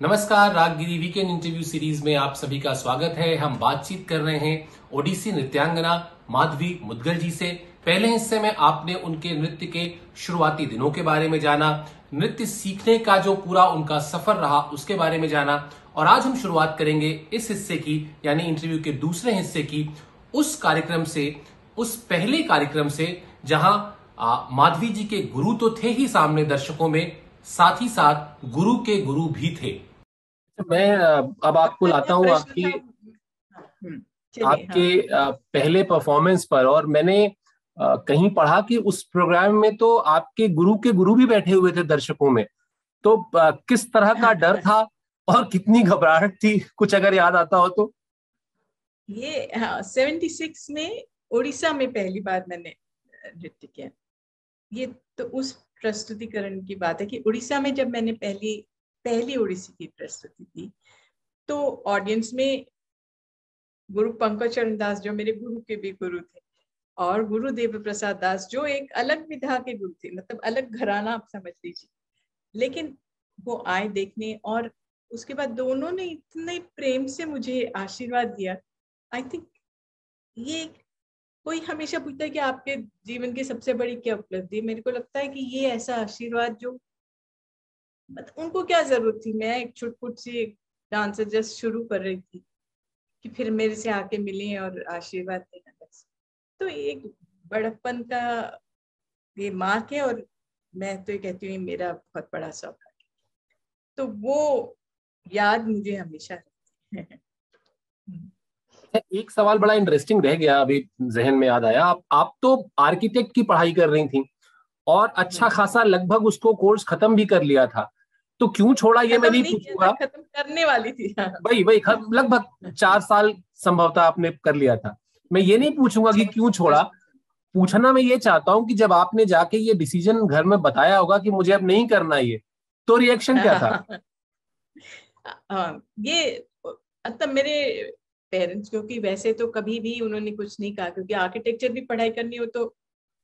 नमस्कार, Raaggiri weekend interview series में आप सभी का स्वागत है। हम बातचीत कर रहे हैं ओडिसी नृत्यांगना माधवी मुदगल जी से। पहले हिस्से में आपने उनके नृत्य के शुरुआती दिनों के बारे में जाना, नृत्य सीखने का जो पूरा उनका सफ़र रहा उसके बारे में जाना, और आज हम शुरुआत करेंगे इस हिस्से की, यानी इंटरव्यू के दूसरे हिस्से की, उस कार्यक्रम से, उस पहले कार्यक्रम से, जहाँ माधवी जी के गुरु तो थे ही सामने दर्शकों में, साथ ही साथ गुरु के गुरु भी थे। मैं अब आपको लाता हूँ आपकी हम्म, आपके हाँ। पहले परफॉर्मेंस पर और मैंने कहीं पढ़ा कि उस प्रोग्राम में तो आपके गुरु के गुरु भी बैठे हुए थे दर्शकों में। तो किस तरह का डर था और कितनी घबराहट थी कुछ अगर याद आता हो तो? ये हाँ सेवेंटी सिक्स में उड़ीसा में पहली बार मैंने नृत्य किया। ये तो उस प्रस्तुतिकरण की बात है कि उड़ीसा में जब मैंने पहली पहली उड़ीसी की प्रस्तुति थी। तो ऑडियंस में गुरु पंकज चरण दास जो मेरे गुरु के भी गुरु थे और गुरु देव प्रसाद दास जो एक अलग विधा के गुरु थे मतलब अलग घराना आप समझ लीजिए। लेकिन वो आए देखने और उसके बाद दोनों ने इतने प्रेम से मुझे आशीर्वाद दिया। आई थिंक ये कोई हमेशा पूछता है कि आपके जीवन की सबसे बड़ी क्या उपलब्धि मेरे को लगता है कि ये ऐसा आशीर्वाद जो मतलब उनको क्या ज़रूरत थी? मैं एक छुटपुट सी डांसर जस्ट शुरू कर रही थी कि फिर मेरे से आके मिले और आशीर्वाद देना बस। तो एक बड़प्पन का ये मार्क है और मैं तो ये कहती हूँ मेरा बहुत बड़ा सौभाग्य तो वो याद मुझे हमेशा रहती है। एक सवाल बड़ा इंटरेस्टिंग रह गया अभी जहन में याद आया। आप आप तो आर्किटेक्ट की पढ़ाई कर रही थी और अच्छा हम्म। खासा लगभग उसको कोर्स खत्म भी कर लिया था। तो क्यों छोड़ा ये मैं नहीं पूछूँगा। खत्म करने वाली थी हाँ। वही वही लगभग चार साल संभवतः आपने कर लिया था। मैं ये नहीं पूछूँगा कि क्यों छोड़ा। पूछना मैं ये चाहता हूँ कि जब आपने जाके ये डिसीज़न घर में बताया होगा कि मुझे अब नहीं करना ये तो रिएक्शन क्या था? हाँ, ये मतलब मेरे पेरेंट्स क्योंकि वैसे तो कभी भी उन्होंने कुछ नहीं कहा क्योंकि आर्किटेक्चर भी पढ़ाई करनी हो तो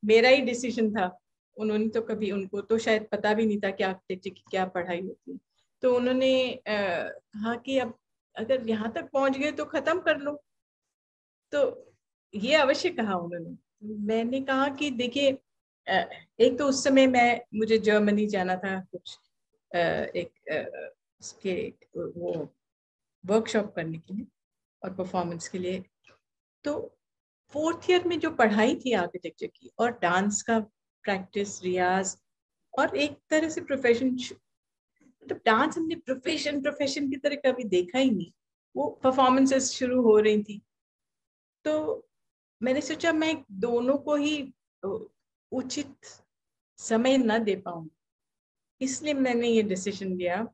मेरा ही डिसीज़न था। उन्होंने तो कभी उनको तो शायद पता भी नहीं था कि आर्किटेक्चर की क्या पढ़ाई होती। तो उन्होंने कहा कि अब अगर यहाँ तक पहुँच गए तो खत्म कर लो। तो ये अवश्य कहा उन्होंने। मैंने कहा कि देखिए एक तो उस समय मैं, मुझे जर्मनी जाना था, कुछ एक उसके वो वर्कशॉप करने के लिए और परफॉर्मेंस के लिए। तो फोर्थ ईयर में जो पढ़ाई थी आर्किटेक्चर की और डांस का प्रैक्टिस रियाज और एक तरह से प्रोफेशन मतलब डांस हमने प्रोफेशन प्रोफेशन की तरह कभी देखा ही नहीं। वो परफॉर्मेंसेस शुरू हो रही थी। तो मैंने सोचा मैं दोनों को ही उचित समय न दे पाऊँ। इसलिए मैंने ये डिसीज़न लिया।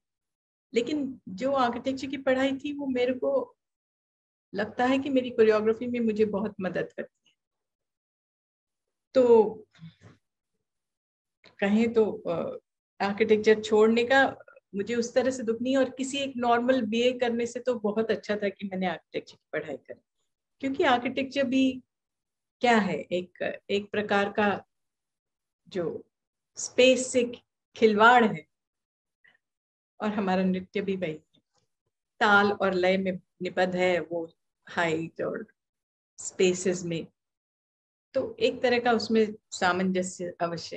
लेकिन जो आर्किटेक्चर की पढ़ाई थी, वो मेरे को लगता है कि मेरी कोरियोग्राफी में मुझे बहुत मदद करती है। तो कहें तो आर्किटेक्चर छोड़ने का मुझे उस तरह से दुख नहीं और किसी एक नॉर्मल बीए करने से तो बहुत अच्छा था कि मैंने आर्किटेक्चर की पढ़ाई करी। क्योंकि आर्किटेक्चर भी क्या है? एक एक प्रकार का जो स्पेस से खिलवाड़ है और हमारा नृत्य भी वही है। ताल और लय में निपद है वो हाइट और स्पेसेस में। तो एक तरह का उसमें सामंजस्य अवश्य।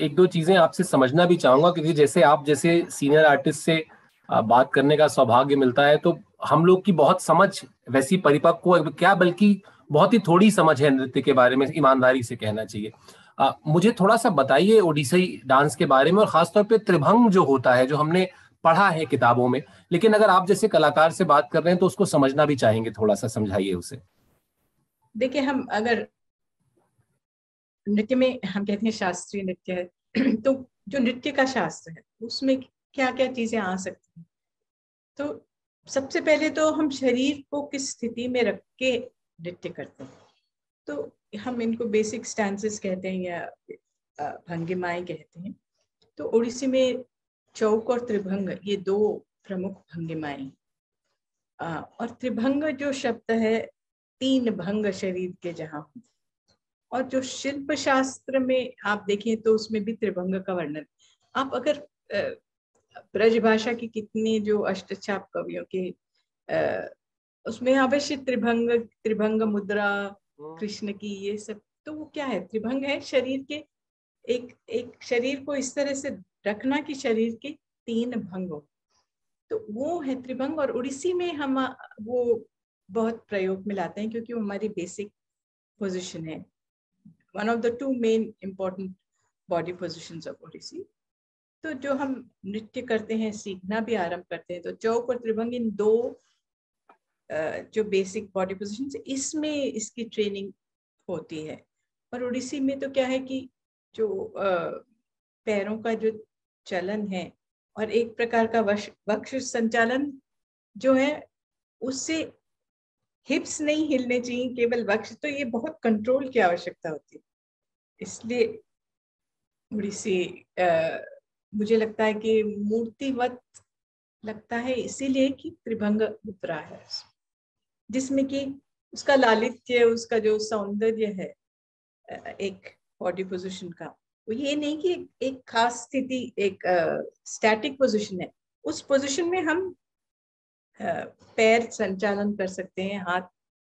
एक दो चीज़ें आपसे समझना भी चाहूँगा क्योंकि जैसे आप जैसे सीनियर आर्टिस्ट से बात करने का सौभाग्य मिलता है तो हम लोग की बहुत समझ वैसी परिपक्व क्या बल्कि बहुत ही थोड़ी समझ है नृत्य के बारे में ईमानदारी से कहना चाहिए। आ, मुझे थोड़ा सा बताइए ओडिसी डांस के बारे में और खासतौर पे त्रिभंग जो होता है जो हमने पढ़ा है किताबों में लेकिन अगर आप जैसे कलाकार से बात कर रहे हैं तो उसको समझना भी चाहेंगे थोड़ा सा समझाइए उसे। देखिए हम अगर नृत्य में हम कहते हैं शास्त्रीय नृत्य है। तो जो नृत्य का शास्त्र है, उसमें क्या क्या चीज़ें आ सकती हैं? तो सबसे पहले तो हम शरीर को किस स्थिति में रख के नृत्य करते हैं? तो हम इनको बेसिक स्टैंसेस कहते हैं या भंगिमाएँ कहते हैं। तो उड़ीसी में चौक और त्रिभंग, ये दो प्रमुख भंगिमाएँ और त्रिभंग जो शब्द है, तीन भंग शरीर के जहाँ और जो शिल्प शास्त्र में आप देखें तो उसमें भी त्रिभंग का वर्णन। आप अगर ब्रज भाषा की कितनी जो अष्टछाप कवियों के आ, उसमें अवश्य त्रिभंग त्रिभंग मुद्रा हम्म। कृष्ण की ये सब तो वो क्या है? त्रिभंग है शरीर के एक एक शरीर को इस तरह से रखना कि शरीर के तीन भंग। हो तो वो है त्रिभंग और उड़ीसी में हम वो बहुत प्रयोग में लाते हैं क्योंकि वो हमारी बेसिक पोजिशन है। One of the two main important body position of Odissi तो जो हम नृत्य करते हैं, सीखना भी आरंभ करते हैं तो चौक और त्रिभंग इन दो जो बेसिक बॉडी पोजिशन इसमें इसकी ट्रेनिंग होती है। और उड़ीसी में तो क्या है कि जो पैरों का जो चलन है और एक प्रकार का वक्ष संचालन जो है, उससे हिप्स नहीं हिलने चाहिए केवल वक्ष। तो ये बहुत कंट्रोल की आवश्यकता होती है। इसलिए उड़ीसी मुझे लगता है कि मूर्तिवत लगता है इसीलिए कि त्रिभंग उतरा है। जिसमें कि उसका लालित्य उसका जो सौंदर्य है एक बॉडी पोजीशन का वो ये नहीं कि एक, खास स्थिति एक स्टैटिक पोजीशन है। उस पोजीशन में हम पैर संचालन कर सकते हैं, हाथ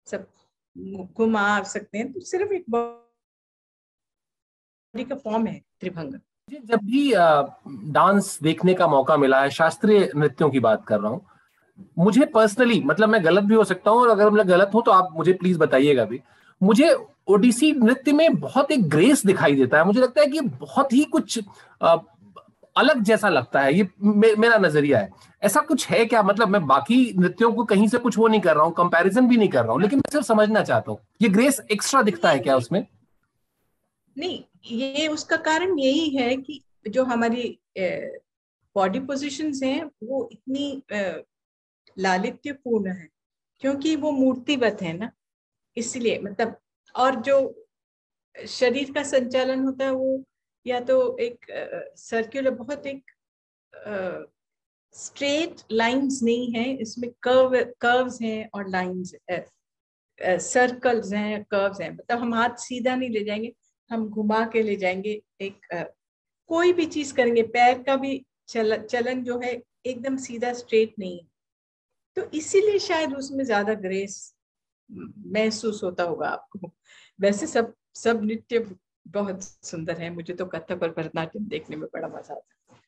सब घुमा सकते हैं तो सिर्फ़ एक बॉडी का फॉर्म है त्रिभंग। जब भी डांस देखने का मौका मिला है, शास्त्रीय नृत्यों की बात कर रहा हूँ, मुझे पर्सनली मतलब मैं गलत भी हो सकता हूँ और अगर मैं गलत हूँ तो आप मुझे प्लीज़ बताइएगा भी। मुझे ओडिसी नृत्य में बहुत एक ग्रेस दिखाई देता है, मुझे लगता है कि बहुत ही कुछ अलग जैसा लगता है ये मे, मेरा नज़रिया है। ऐसा कुछ है क्या? मतलब मैं बाकी नृत्यों को कहीं से कुछ वो नहीं कर रहा हूँ कंपैरिजन भी नहीं कर रहा हूँ लेकिन मैं सिर्फ़ समझना चाहता हूँ। ये ग्रेस एक्स्ट्रा दिखता है क्या उसमें? नहीं ये उसका कारण यही है कि जो हमारी बॉडी पोजिशन हैं वो इतनी लालित्यपूर्ण है क्योंकि वो मूर्तिवत है ना। इसलिए मतलब और जो शरीर का संचालन होता है वो या तो एक सर्कुलर बहुत एक स्ट्रेट uh, लाइंस नहीं है इसमें कर्व कर्व्स हैं और लाइंस सर्कल्स हैं कर्व्स हैं। मतलब हम हाथ सीधा नहीं ले जाएँगे हम घुमा के ले जाएँगे एक uh, कोई भी चीज़ करेंगे पैर का भी चल, चलन जो है एकदम सीधा स्ट्रेट नहीं है। तो इसीलिए शायद उसमें ज़्यादा ग्रेस महसूस होता होगा आपको। वैसे सब सब नृत्य बहुत सुंदर है मुझे तो कथक और भरतनाट्यम देखने में बड़ा मज़ा आता है।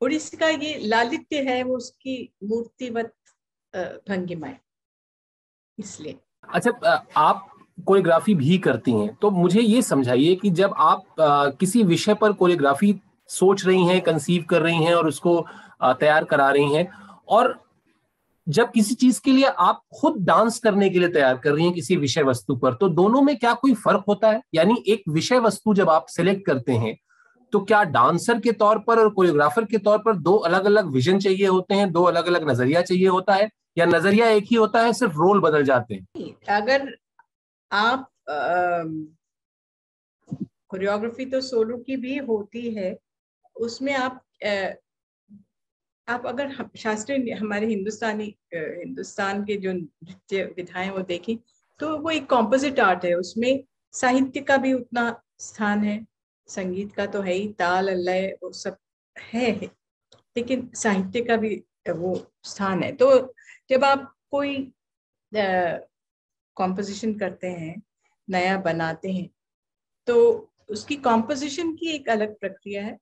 और इसका ये लालित्य है वो उसकी मूर्तिवत भंगिमा है इसलिए। अच्छा आप कोरियोग्राफी भी करती हैं तो मुझे ये समझाइए कि जब आप आ, किसी विषय पर कोरियोग्राफी सोच रही हैं कंसीव कर रही हैं और उसको तैयार करा रही हैं और जब किसी चीज़ के लिए आप खुद डांस करने के लिए तैयार कर रही हैं किसी विषय वस्तु पर तो दोनों में क्या कोई फ़र्क होता है? यानी एक विषय वस्तु जब आप सिलेक्ट करते हैं तो क्या डांसर के तौर पर और कोरियोग्राफर के तौर पर दो अलग अलग विजन चाहिए होते हैं, दो अलग अलग नज़रिया चाहिए होता है, या नज़रिया एक ही होता है, सिर्फ़ रोल बदल जाते हैं? अगर आप कोरियोग्राफी तो सोलो की भी होती है, उसमें आप आप अगर शास्त्रीय हमारे हिंदुस्तानी हिंदुस्तान के जो नृत्य विधाएँ वो देखें तो वो एक कॉम्पोजिट आर्ट है। उसमें साहित्य का भी उतना स्थान है, संगीत का तो है ही, ताल, लय, वो सब है लेकिन साहित्य का भी वो स्थान है। तो जब आप कोई कॉम्पोजिशन करते हैं, नया बनाते हैं तो उसकी कॉम्पोजिशन की एक अलग प्रक्रिया है।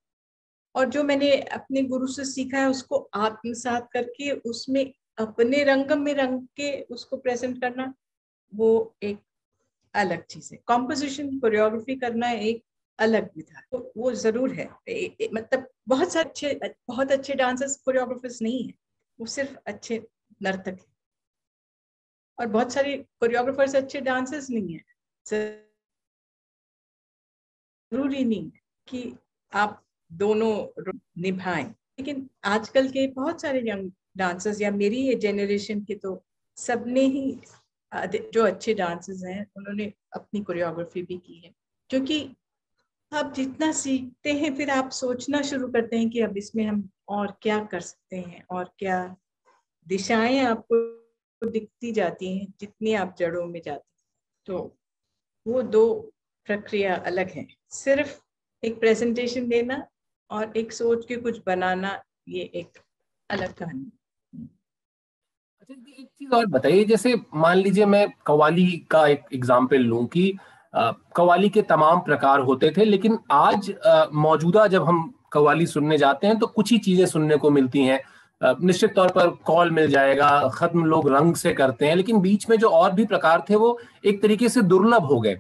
और जो मैंने अपने गुरु से सीखा है उसको आत्मसात करके उसमें अपने रंग में रंग के उसको प्रेजेंट करना वो एक अलग चीज़ है। कॉम्पोजिशन कोरियोग्राफी करना एक अलग विधा तो वो ज़रूर है। ए, ए, मतलब बहुत सारे अच्छे बहुत अच्छे डांसर्स कोरियोग्राफर्स नहीं है। वो सिर्फ़ अच्छे नर्तक है। और बहुत सारे कोरियोग्राफर्स अच्छे डांसर्स नहीं है। ज़रूरी नहीं है कि आप दोनों निभाएँ। लेकिन आजकल के बहुत सारे यंग डांसर्स या मेरी जेनरेशन के तो सबने ही जो अच्छे डांसर्स हैं, उन्होंने अपनी कोरियोग्राफी भी की है। क्योंकि आप जितना सीखते हैं, फिर आप सोचना शुरू करते हैं कि अब इसमें हम और क्या कर सकते हैं, और क्या दिशाएँ आपको दिखती जाती हैं, जितनी आप जड़ों में जाते हैं। तो वो दो प्रक्रिया अलग है। सिर्फ़ एक प्रेजेंटेशन देना और एक सोच के कुछ बनाना ये एक अलग कहानी अच्छा एक चीज़ और बताइए, जैसे मान लीजिए मैं कवाली का एक एग्ज़ाम्पल लूँ कि कवाली के तमाम प्रकार होते थे, लेकिन आज मौजूदा जब हम कवाली सुनने जाते हैं तो कुछ ही चीज़ें सुनने को मिलती हैं। निश्चित तौर पर कॉल मिल जाएगा, खत्म लोग रंग से करते हैं, लेकिन बीच में जो और भी प्रकार थे, वो एक तरीके से दुर्लभ हो गए।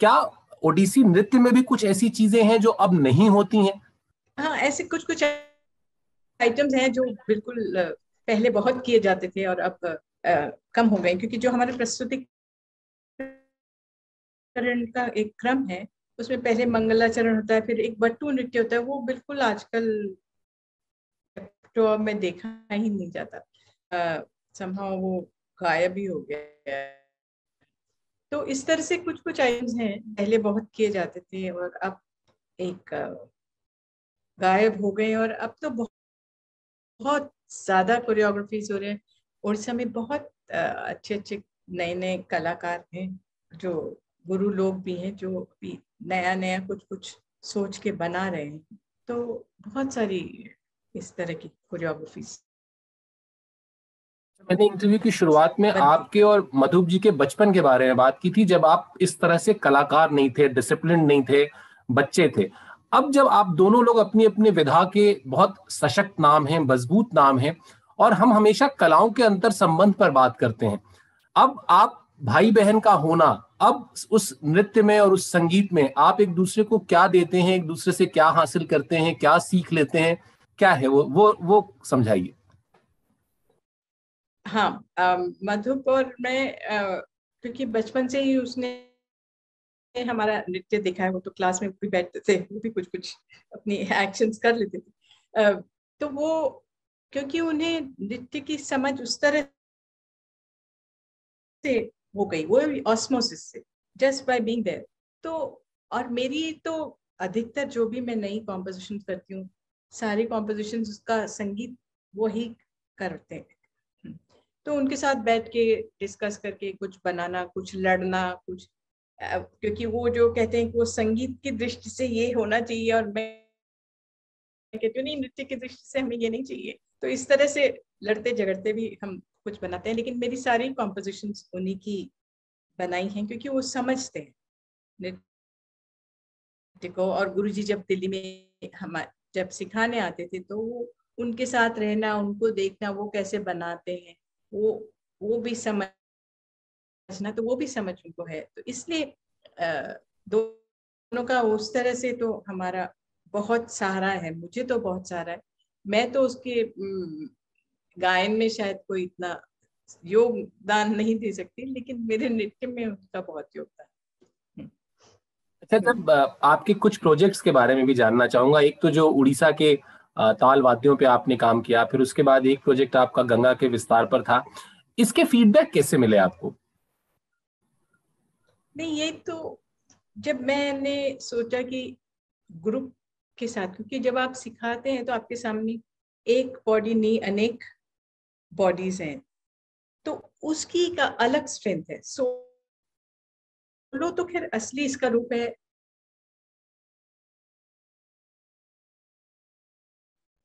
क्या ओडिसी नृत्य में भी कुछ ऐसी चीज़ें हैं जो अब नहीं होती हैं? हाँ ऐसे कुछ कुछ आइटम्स हैं जो बिल्कुल पहले बहुत किए जाते थे और अब आ, कम हो गए क्योंकि जो हमारे प्रस्तुति का एक क्रम है उसमें पहले मंगलाचरण होता है फिर एक बट्टू नृत्य होता है वो बिल्कुल आजकल तो मैं देखा ही नहीं जाता। संभव वो गायब ही हो गया तो इस तरह से कुछ कुछ आइटम्स हैं पहले बहुत किए जाते थे और अब एक गायब हो गए और अब तो बहुत बहुत ज़्यादा कोरियोग्राफीज हो रहे हैं। उड़ीसा में बहुत अच्छे अच्छे नए नए कलाकार हैं जो गुरु लोग भी हैं जो भी नया नया कुछ कुछ सोच के बना रहे हैं। तो बहुत सारी इस तरह की कोरियोग्राफीज मैंने इंटरव्यू की शुरुआत में आपके और मधुब जी के बचपन के बारे में बात की थी जब आप इस तरह से कलाकार नहीं थे डिसिप्लिन नहीं थे बच्चे थे अब जब आप दोनों लोग अपनी अपनी विधा के बहुत सशक्त नाम हैं, मज़बूत नाम हैं, और हम हमेशा कलाओं के अंतर संबंध पर बात करते हैं, अब आप भाई बहन का होना, अब उस नृत्य में और उस संगीत में आप एक दूसरे को क्या देते हैं, एक दूसरे से क्या हासिल करते हैं, क्या सीख लेते हैं, क्या है वो वो वो समझाइए। हाँ मधुपुर में क्योंकि बचपन से ही उसने हमारा नृत्य देखा है, वो तो क्लास में भी बैठते थे, वो भी कुछ कुछ अपनी एक्शंस कर लेते थे तो वो, क्योंकि उन्हें नृत्य की समझ उस तरह से हो गई, वो ऑस्मोसिस से जस्ट बाय बीइंग देयर तो और मेरी तो अधिकतर जो भी मैं नई कॉम्पोजिशन करती हूँ, सारी कॉम्पोजिशन उसका संगीत वो ही करते हैं हम्म। तो उनके साथ बैठ के डिस्कस करके कुछ बनाना, कुछ लड़ना, कुछ क्योंकि वो जो कहते हैं कि वो संगीत की दृष्टि से ये होना चाहिए और मैं कहती हूँ, नहीं, नृत्य की दृष्टि से हमें ये नहीं चाहिए। तो इस तरह से लड़ते झगड़ते भी हम कुछ बनाते हैं, लेकिन मेरी सारी कॉम्पोजिशन उन्हीं की बनाई हैं क्योंकि वो समझते हैं। को और गुरु जी जब दिल्ली में हम, जब सिखाने आते थे तो वो उनके साथ रहना, उनको देखना, वो कैसे बनाते हैं, वो वो भी समझना तो वो भी समझ उनको है। तो इसलिए दोनों का उस तरह से तो हमारा बहुत सहारा है, मुझे तो बहुत सहारा है। मैं तो उसके गायन में शायद कोई इतना योगदान नहीं दे सकती, लेकिन मेरे नृत्य में उनका बहुत योगदान अच्छा जब आपके कुछ प्रोजेक्ट्स के बारे में भी जानना चाहूँगा। एक तो जो उड़ीसा के ताल वाद्यों पे आपने काम किया, फिर उसके बाद एक प्रोजेक्ट आपका गंगा के विस्तार पर था। इसके फीडबैक कैसे मिले आपको? नहीं ये तो जब मैंने सोचा कि ग्रुप के साथ, क्योंकि जब आप सिखाते हैं तो आपके सामने एक बॉडी नहीं, अनेक बॉडीज हैं। तो उसकी का अलग स्ट्रेंथ है। सो सोलो तो खैर असली इसका रूप है।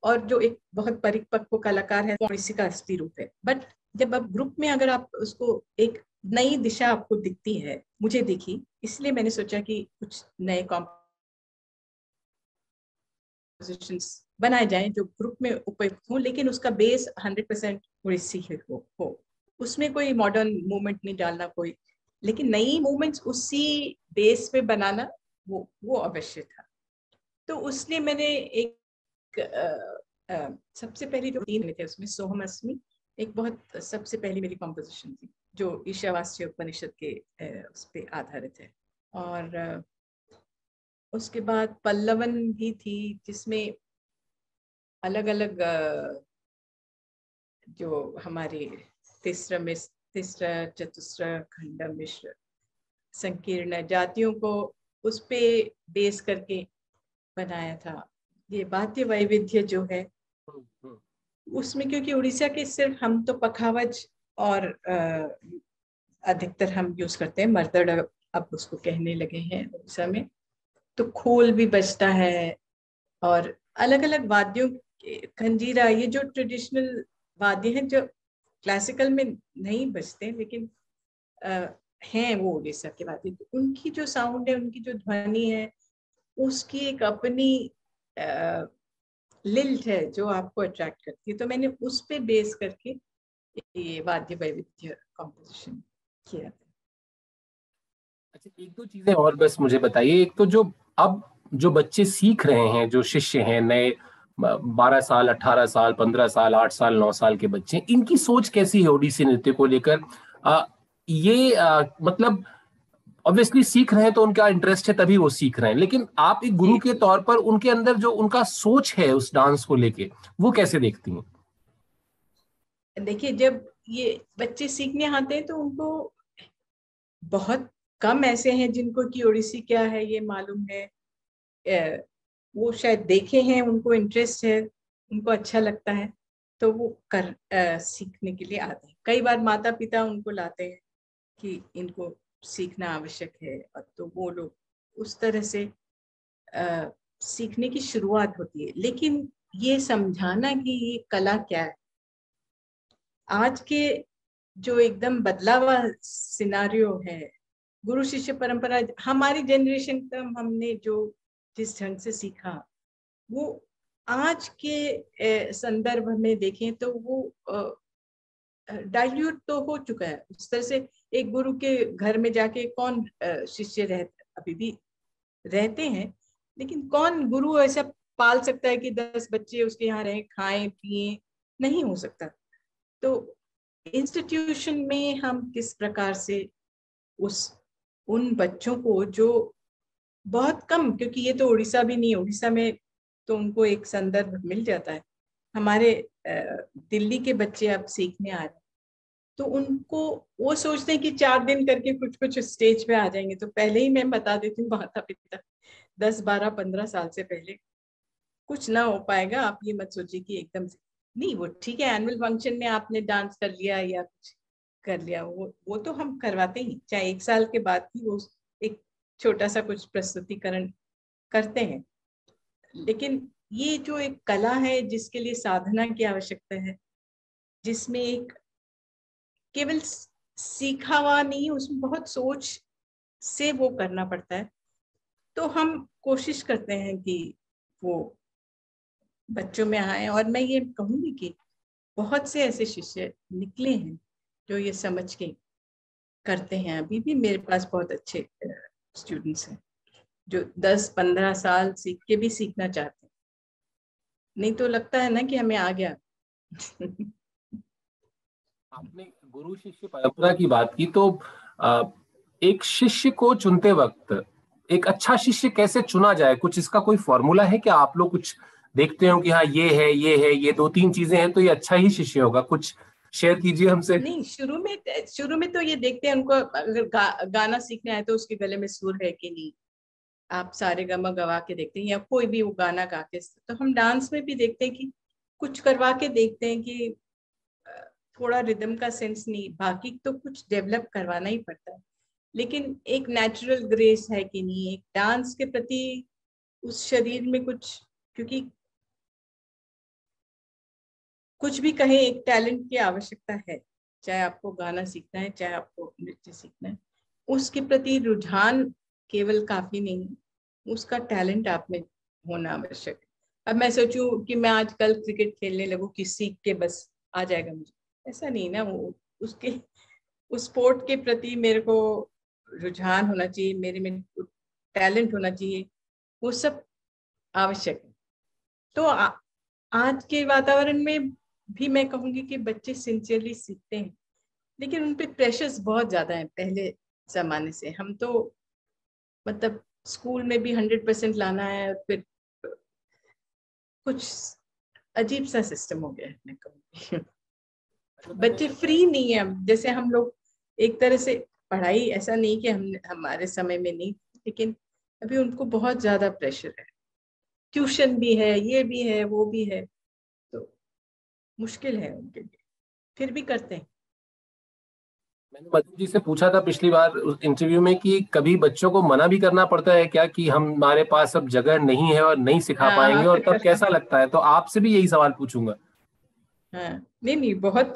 और जो एक बहुत परिपक्व कलाकार है वो इसी का असली रूप है। बट जब आप ग्रुप में अगर आप उसको एक नई दिशा आपको दिखती है मुझे दिखी इसलिए मैंने सोचा कि कुछ नए कॉम्पोजिशंस बनाए जाएँ जो ग्रुप में उपयुक्त हो लेकिन उसका बेस हंड्रेड परसेंट उड़ीसी हो, हो। उसमें कोई मॉडर्न मूवमेंट नहीं डालना कोई। लेकिन नई मूवमेंट्स उसी बेस पे बनाना वो वो अवश्य था। तो उसने मैंने एक आ, आ, सबसे पहली जो तीन थे उसमें सोहम अस्मी एक बहुत सबसे पहली मेरी कॉम्पोजिशन थी। जो ईशावास्य उपनिषद के उस पर आधारित है। और उसके बाद पल्लवन भी थी जिसमें अलग अलग जो हमारे तीसरा मिश्र तीसरा चतुस्र खंड मिश्र संकीर्ण जातियों को उस पे बेस करके बनाया था। ये वाद्य वैविध्य जो है उसमें क्योंकि उड़ीसा के सिर्फ़ हम तो पखावज और अधिकतर हम यूज़ करते हैं। मर्दड़ अब उसको कहने लगे हैं उड़ीसा में। तो खोल भी बजता है और अलग अलग वाद्यों खंजीरा ये जो ट्रेडिशनल वाद्य हैं जो क्लासिकल में नहीं बजते लेकिन आ, हैं वो उड़ीसा के वाद्य। तो उनकी जो साउंड है उनकी जो ध्वनि है उसकी एक अपनी आ, लिल्ट है जो आपको अट्रैक्ट करती है। तो मैंने उस पर बेस करके ये वाद्य वैविध्य कॉम्पोजिशन किया अच्छा एक दो चीज़ें और बस मुझे बताइए। एक तो जो अब जो बच्चे सीख रहे हैं जो शिष्य हैं नए बारह साल अठारह साल पंद्रह साल आठ साल नौ साल के बच्चे इनकी सोच कैसी है ओडिसी नृत्य को लेकर? ये आ, मतलब ऑब्वियसली सीख रहे हैं तो उनका इंटरेस्ट है तभी वो सीख रहे हैं। लेकिन आप एक गुरु के तौर पर उनके अंदर जो उनका सोच है उस डांस को लेके वो कैसे देखती हैं? देखिए जब ये बच्चे सीखने आते हैं तो उनको बहुत कम ऐसे हैं जिनको कि ओडिसी क्या है ये मालूम है। वो शायद देखे हैं उनको इंटरेस्ट है उनको अच्छा लगता है तो वो कर आ, सीखने के लिए आते हैं। कई बार माता पिता उनको लाते हैं कि इनको सीखना आवश्यक है और तो वो लोग उस तरह से आ, सीखने की शुरुआत होती है। लेकिन ये समझाना कि ये कला क्या है आज के जो एकदम बदला हुआ सिनारियो है, गुरु शिष्य परंपरा, हमारी जनरेशन का हमने जो जिस ढंग से सीखा, वो आज के संदर्भ में देखें तो वो डाइल्यूट तो हो चुका है। उस तरह से एक गुरु के घर में जाके कौन शिष्य रह, अभी भी रहते हैं, लेकिन कौन गुरु ऐसा पाल सकता है कि दस बच्चे उसके यहाँ रहें, खाएँ, पिए, नहीं हो सकता। तो इंस्टीट्यूशन में हम किस प्रकार से उस, उन बच्चों को जो बहुत कम, क्योंकि ये तो उड़ीसा भी नहीं है, उड़ीसा में तो उनको एक संदर्भ मिल जाता है। हमारे दिल्ली के बच्चे अब सीखने आ रहे तो उनको वो सोचते हैं कि चार दिन करके कुछ कुछ स्टेज पे आ जाएँगे। तो पहले ही मैं बता देती हूँ, माता पिता, दस बारह पंद्रह साल से पहले कुछ ना हो पाएगा, आप ये मत सोचिए कि एकदम से। नहीं, वो ठीक है एनुअल फ़ंक्शन में आपने डांस कर लिया या कुछ कर लिया, वो वो तो हम करवाते ही, चाहे एक साल के बाद ही वो एक छोटा सा कुछ प्रस्तुतिकरण करते हैं। लेकिन ये जो एक कला है, जिसके लिए साधना की आवश्यकता है, जिसमें एक केवल सीखा हुआ नहीं, उसमें बहुत सोच से वो करना पड़ता है तो हम कोशिश करते हैं कि वो बच्चों में आए और मैं ये कहूँगी कि बहुत से ऐसे शिष्य निकले हैं जो ये समझ के करते हैं। अभी भी मेरे पास बहुत अच्छे स्टूडेंट्स हैं जो 10-15 साल सीख के भी सीखना चाहते हैं। नहीं तो लगता है ना कि हमें आ गया। आपने गुरु शिष्य परंपरा की बात की तो एक शिष्य को चुनते वक्त एक अच्छा शिष्य कैसे चुना जाए? कुछ इसका कोई फॉर्मूला है क्या आप लोग कुछ देखते हो कि हाँ ये है ये है ये दो तीन चीज़ें हैं तो ये अच्छा ही शिष्य होगा। कुछ शेयर कीजिए हमसे। नहीं शुरू में शुरू में तो ये देखते हैं उनको अगर गा, गाना सीखने आए तो उसके गले में सुर है कि नहीं। आप सारे गमा गवा के देखते हैं या कोई भी वो गाना गा के तो हम डांस में भी देखते हैं कि कुछ करवा के देखते हैं कि थोड़ा रिदम का सेंस नहीं बाकी तो कुछ डेवलप करवाना ही पड़ता है। लेकिन एक नेचुरल ग्रेस है कि नहीं एक डांस के प्रति उस शरीर में कुछ क्योंकि कुछ भी कहें एक टैलेंट की आवश्यकता है। चाहे आपको गाना सीखना है चाहे आपको नृत्य सीखना है। उसके प्रति रुझान केवल काफ़ी नहीं है। उसका टैलेंट आप में होना आवश्यक है। अब मैं सोचूं कि मैं आजकल क्रिकेट खेलने लगूं कि सीख के बस आ जाएगा मुझे। ऐसा नहीं ना वो उसके उस स्पोर्ट के प्रति मेरे को रुझान होना चाहिए मेरे में टैलेंट होना चाहिए वो सब आवश्यक है। तो आ, आज के वातावरण में भी मैं कहूँगी कि बच्चे सिंसियरली सीखते हैं। लेकिन उन पर प्रेशर्स बहुत ज़्यादा है पहले जमाने से। हम तो मतलब स्कूल में भी हंड्रेड परसेंट लाना है फिर कुछ अजीब सा सिस्टम हो गया है मैं कहूँगी। बच्चे फ्री नहीं है जैसे हम लोग एक तरह से पढ़ाई ऐसा नहीं कि हम हमारे समय में नहीं लेकिन अभी उनको बहुत ज़्यादा प्रेशर है। ट्यूशन भी है ये भी है वो भी है। मुश्किल है उनके लिए। फिर भी करते हैं। मैंने मधु जी से पूछा था पिछली बार उस इंटरव्यू में कि कभी बच्चों को मना भी करना पड़ता है क्या कि हमारे पास अब जगह नहीं है और नहीं सिखा हाँ, पाएँगे और तब कैसा लगता है? तो आपसे भी यही सवाल पूछूँगा। हाँ। नहीं नहीं बहुत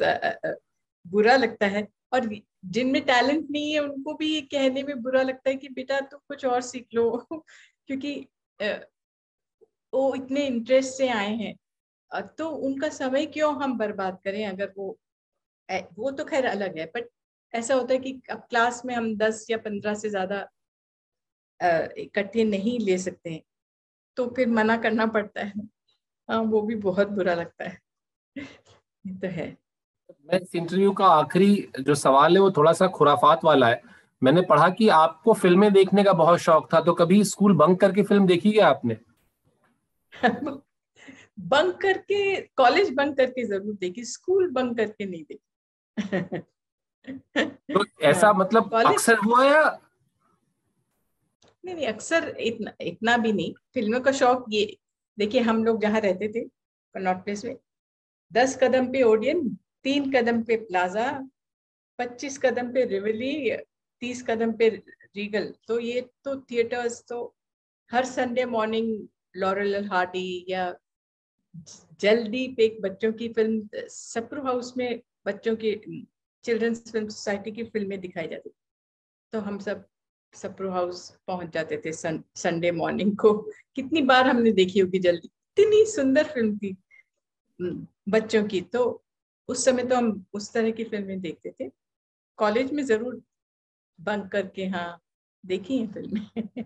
बुरा लगता है। और जिनमें टैलेंट नहीं है उनको भी कहने में बुरा लगता है कि बेटा तुम कुछ और सीख लो। क्योंकि वो इतने इंटरेस्ट से आए हैं। तो उनका समय क्यों हम बर्बाद करें अगर वो वो तो खैर अलग है बट ऐसा होता है कि अब क्लास में हम दस या पंद्रह से ज़्यादा इकट्ठे नहीं ले सकते हैं तो फिर मना करना पड़ता है। हाँ वो भी बहुत बुरा लगता है। ये तो है। मैं इस इंटरव्यू का आखिरी जो सवाल है वो थोड़ा सा खुराफात वाला है। मैंने पढ़ा कि आपको फ़िल्में देखने का बहुत शौक था तो कभी स्कूल बंक करके फ़िल्म देखी क्या आपने? बंक करके कॉलेज बंक करके ज़रूर देखी स्कूल बंक करके नहीं देखी तो ऐसा हाँ, मतलब अक्सर हुआ या? नहीं नहीं अक्सर इतना इतना भी नहीं। फ़िल्मों का शौक ये देखिए हम लोग जहाँ रहते थे कनॉट प्लेस में दस कदम पे ओडियन तीन कदम पे प्लाजा पच्चीस कदम पे रिवली तीस कदम पे रीगल। तो ये तो थिएटर्स तो हर संडे मॉर्निंग लॉरल हार्टी या जल्दी पे एक बच्चों की फ़िल्म सप्रू हाउस में बच्चों की चिल्ड्रंस फ़िल्म सोसाइटी की फ़िल्में दिखाई जाती तो हम सब सप्रो हाउस पहुँच जाते थे सन, संडे मॉर्निंग को। कितनी बार हमने देखी होगी जल्दी। इतनी सुंदर फ़िल्म थी बच्चों की। तो उस समय तो हम उस तरह की फ़िल्में देखते थे। कॉलेज में ज़रूर बंक करके हाँ देखी है फ़िल्में।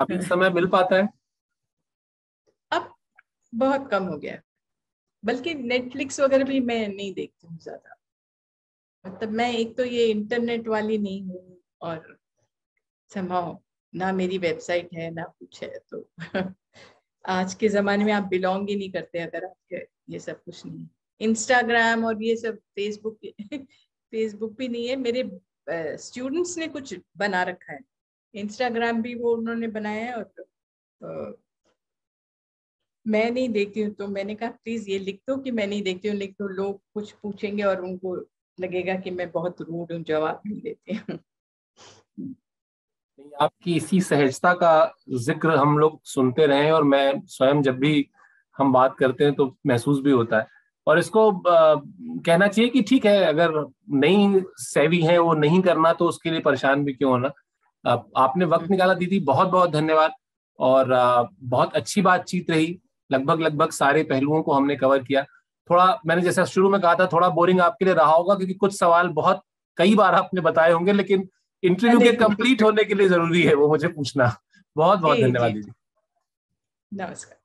अभी समय मिल पाता है। बहुत कम हो गया बल्कि नेटफ्लिक्स वगैरह भी मैं नहीं देखती हूँ ज़्यादा। मतलब मैं एक तो ये इंटरनेट वाली नहीं हूँ और संभव ना मेरी वेबसाइट है, ना कुछ है तो आज के जमाने में आप बिलोंग ही नहीं करते अगर आपके ये सब कुछ नहीं इंस्टाग्राम और ये सब फेसबुक फेसबुक भी नहीं है। मेरे स्टूडेंट्स ने कुछ बना रखा है। इंस्टाग्राम भी वो उन्होंने बनाया है और मैं नहीं देखती हूँ तो मैंने कहा प्लीज़ ये लिख दो कि मैं नहीं देखती हूँ। लिख दो लोग कुछ पूछेंगे और उनको लगेगा कि मैं बहुत रूड हूँ जवाब नहीं देती हूँ। आपकी इसी सहजता का ज़िक्र हम लोग सुनते रहे और मैं स्वयं जब भी हम बात करते हैं तो महसूस भी होता है। और इसको आ, कहना चाहिए कि ठीक है अगर नहीं सेवी है वो नहीं करना तो उसके लिए परेशान भी क्यों होना? आ, आपने वक्त हम्म। निकाला दीदी बहुत बहुत धन्यवाद। और आ, बहुत अच्छी बातचीत रही। लगभग लगभग सारे पहलुओं को हमने कवर किया। थोड़ा मैंने जैसा शुरू में कहा था थोड़ा बोरिंग आपके लिए रहा होगा क्योंकि कुछ सवाल बहुत कई बार आपने बताए होंगे लेकिन इंटरव्यू के कंप्लीट होने के लिए ज़रूरी है वो मुझे पूछना। बहुत बहुत धन्यवाद दीदी। नमस्कार।